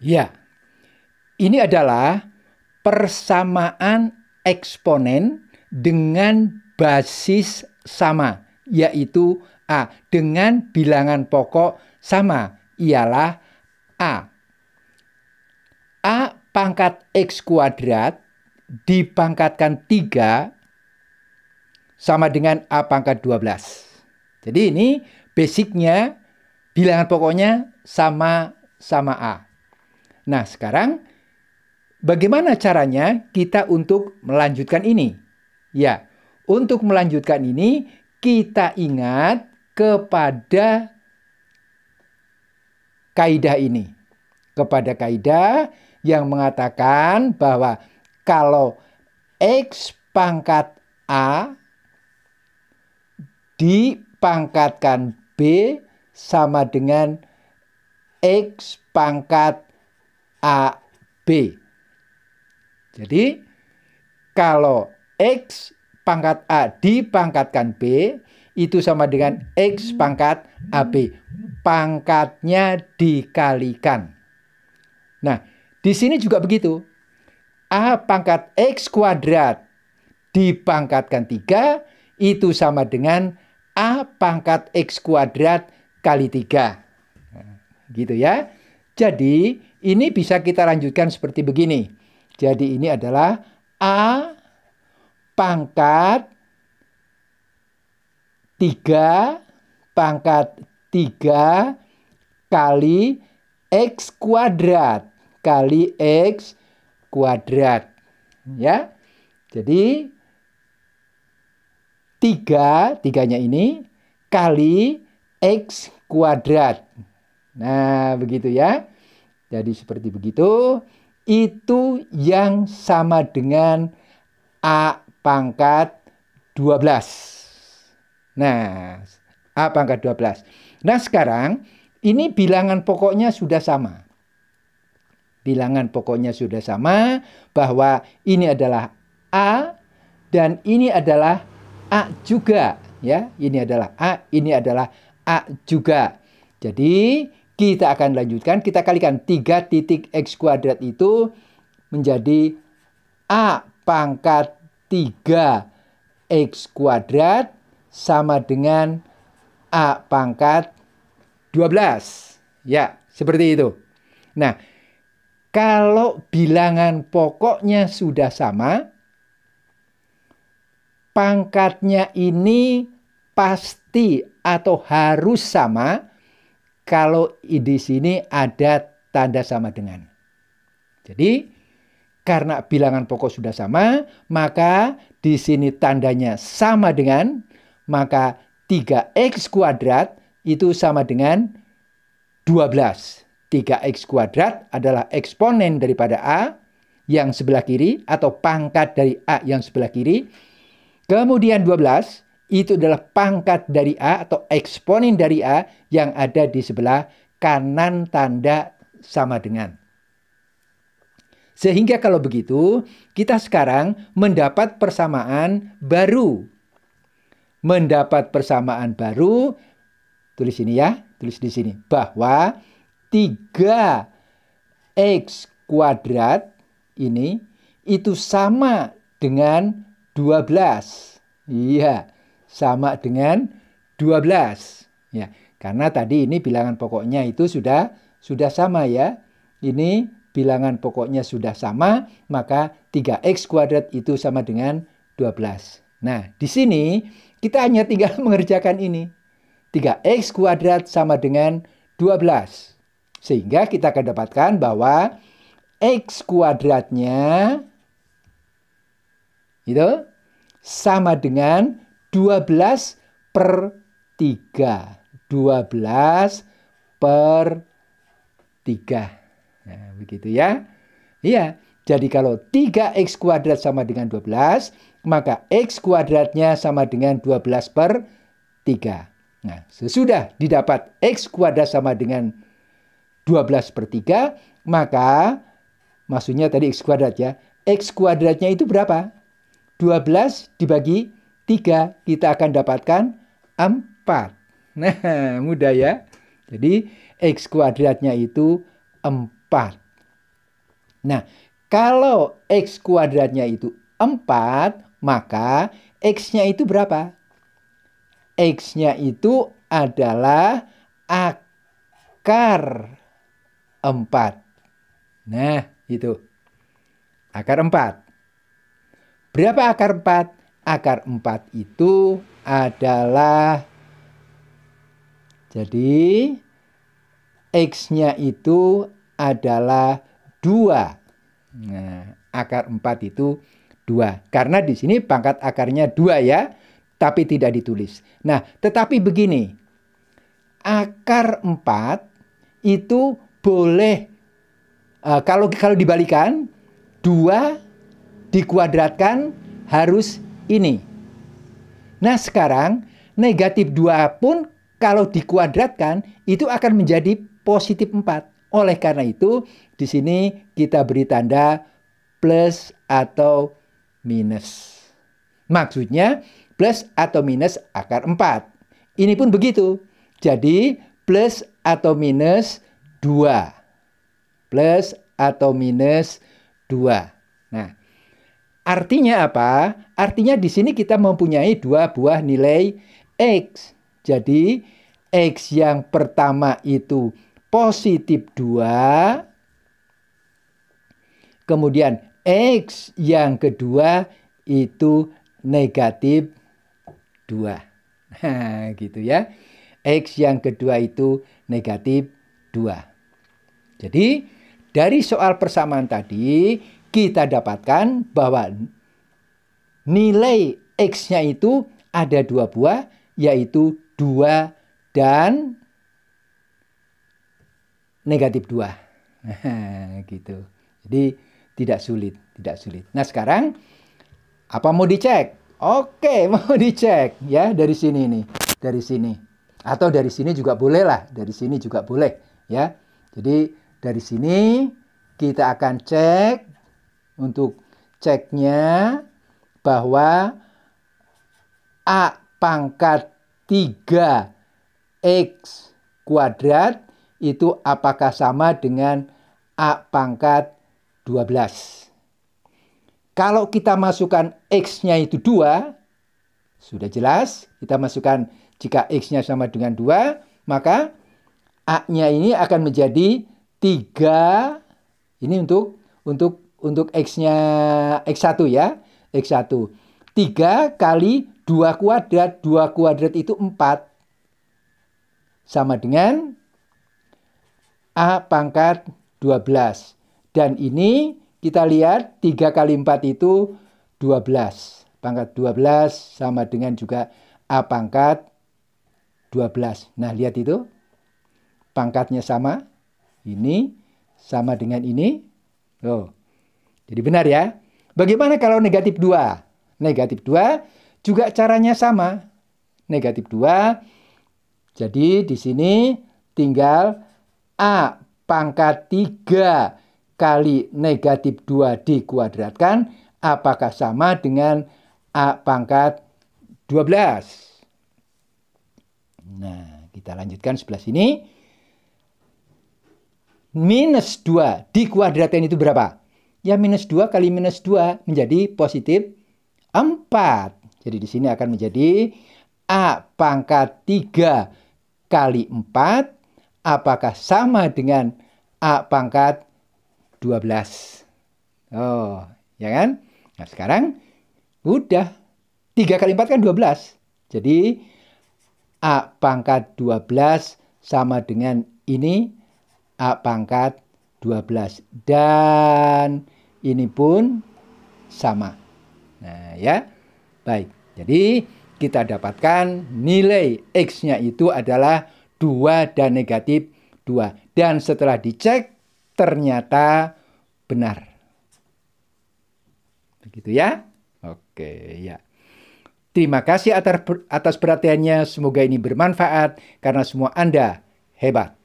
Ya, ini adalah persamaan eksponen dengan basis sama, yaitu A, dengan bilangan pokok sama, ialah A. A pangkat X kuadrat dipangkatkan 3 sama dengan A pangkat 12. Jadi ini basicnya bilangan pokoknya sama sama A. Nah sekarang bagaimana caranya kita untuk melanjutkan ini? Ya, untuk melanjutkan ini kita ingat kepada kaidah ini. Kepada kaidah yang mengatakan bahwa kalau X pangkat A dipangkatkan B sama dengan X pangkat AB. Jadi kalau X pangkat A dipangkatkan B itu sama dengan X pangkat AB. Pangkatnya dikalikan. Nah, di sini juga begitu. A pangkat X kuadrat dipangkatkan 3 itu sama dengan A pangkat X kuadrat kali 3. Nah, gitu ya. Jadi ini bisa kita lanjutkan seperti begini. Jadi ini adalah A pangkat 3 pangkat 3 kali X kuadrat kali X kuadrat. Ya. Jadi 3, tiganya ini kali X kuadrat. Nah, begitu ya. Jadi seperti begitu. Itu yang sama dengan A pangkat 12. Nah, A pangkat 12. Nah, sekarang ini bilangan pokoknya sudah sama. Bilangan pokoknya sudah sama bahwa ini adalah A dan ini adalah A juga ya. Ini adalah A, ini adalah A juga. Jadi kita akan lanjutkan, kita kalikan 3 titik X kuadrat itu menjadi A pangkat 3 X kuadrat sama dengan A pangkat 12. Ya, seperti itu. Nah, kalau bilangan pokoknya sudah sama, pangkatnya ini pasti atau harus sama kalau di sini ada tanda sama dengan. Jadi karena bilangan pokok sudah sama, maka di sini tandanya sama dengan, maka 3x kuadrat itu sama dengan 12. 3x kuadrat adalah eksponen daripada A yang sebelah kiri atau pangkat dari A yang sebelah kiri Kemudian 12 itu adalah pangkat dari A atau eksponen dari A yang ada di sebelah kanan tanda sama dengan. Sehingga kalau begitu, kita sekarang mendapat persamaan baru. Mendapat persamaan baru, tulis ini ya, tulis di sini. Bahwa 3x kuadrat ini itu sama dengan 12. Iya, sama dengan 12. Ya, karena tadi ini bilangan pokoknya itu sudah sudah sama ya. Ini bilangan pokoknya sudah sama, maka 3x kuadrat itu sama dengan 12. Nah, di sini kita hanya tinggal mengerjakan ini. 3x kuadrat sama dengan 12. Sehingga kita akan dapatkan bahwa x kuadratnya itu sama dengan 12 per 3. 12 per 3. Nah, begitu ya. Iya, jadi kalau 3x kuadrat sama dengan 12, maka x kuadratnya sama dengan 12 per 3. Nah, sesudah didapat x kuadrat sama dengan 12 per 3, maka maksudnya tadi x kuadrat ya, x kuadratnya itu berapa? 12 dibagi 3 kita akan dapatkan 4. Nah, mudah ya. Jadi X kuadratnya itu 4. Nah, kalau X kuadratnya itu 4, maka X-nya itu berapa? X-nya itu adalah akar 4. Nah, itu. Akar 4. Berapa akar 4? Akar 4 itu adalah jadi X-nya itu adalah 2. Nah, akar 4 itu 2. Karena di sini pangkat akarnya 2 ya, tapi tidak ditulis. Nah, tetapi begini. Akar 4 itu boleh uh, kalau kalau dibalikan 2 dikuadratkan harus ini. Nah, sekarang negatif 2 pun kalau dikuadratkan itu akan menjadi positif 4. Oleh karena itu, di sini kita beri tanda plus atau minus. Maksudnya plus atau minus akar 4. Ini pun begitu. Jadi plus atau minus 2. Plus atau minus 2. Nah, artinya apa? Artinya di sini kita mempunyai dua buah nilai X. Jadi X yang pertama itu positif 2. Kemudian X yang kedua itu negatif 2. Nah, gitu ya. X yang kedua itu negatif 2. Jadi, dari soal persamaan tadi, kita dapatkan bahwa nilai X-nya itu ada dua buah, yaitu 2 dan negatif 2. Nah, gitu. Jadi tidak sulit, tidak sulit. Nah, sekarang apa mau dicek? Oke, mau dicek ya dari sini nih, dari sini. Atau dari sini juga boleh lah, dari sini juga boleh ya. Jadi dari sini kita akan cek untuk ceknya bahwa A pangkat 3X kuadrat itu apakah sama dengan A pangkat 12. Kalau kita masukkan X-nya itu 2, sudah jelas. Kita masukkan jika X-nya sama dengan 2, maka A-nya ini akan menjadi 3. Ini untuk untuk untuk X-nya X1 ya. X1. 3 kali 2 kuadrat. 2 kuadrat itu 4. Sama dengan A pangkat 12. Dan ini kita lihat 3 kali 4 itu 12. Pangkat 12 sama dengan juga A pangkat 12. Nah lihat itu. Pangkatnya sama. Ini sama dengan ini. Oh. Jadi benar ya. Bagaimana kalau negatif 2? Negatif 2 juga caranya sama. Negatif 2. Jadi di sini tinggal A pangkat 3 kali negatif 2 dikuadratkan apakah sama dengan A pangkat 12. Nah, kita lanjutkan sebelah sini. Minus 2 dikuadratkan itu berapa? Ya minus 2 kali minus 2 menjadi positif 4. Jadi di sini akan menjadi A pangkat 3 kali 4 apakah sama dengan A pangkat 12? Oh, ya kan? Nah, sekarang udah 3 kali 4 kan 12. Jadi A pangkat 12 sama dengan ini A pangkat 12. Dan ini pun sama. Nah, ya. Baik. Jadi kita dapatkan nilai X-nya itu adalah 2 dan negatif 2. Dan setelah dicek ternyata benar. Begitu ya? Oke, ya. Terima kasih atas, perhatiannya. Semoga ini bermanfaat karena semua Anda hebat.